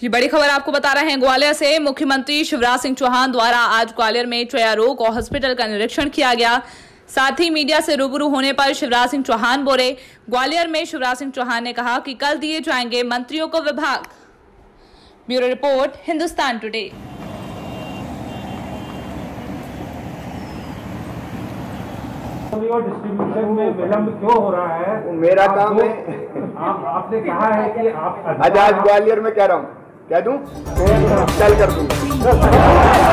ये बड़ी खबर आपको बता रहे हैं। ग्वालियर से मुख्यमंत्री शिवराज सिंह चौहान द्वारा आज ग्वालियर में चया रोग और हॉस्पिटल का निरीक्षण किया गया। साथ ही मीडिया से रूबरू होने पर शिवराज सिंह चौहान बोले ग्वालियर में शिवराज सिंह चौहान ने कहा कि कल दिए जाएँगे मंत्रियों को विभाग। Bureau report Hindustan today. Distribution में विलंब क्यों हो रहा है मेरा काम है। आप आपने कहा है कि आप आज आज ग्वालियर में कह रहा हूँ। कह दूँ? चल कर दूँगा